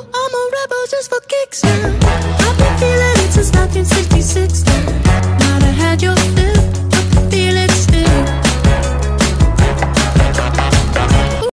I'm a rebel just for kicks now.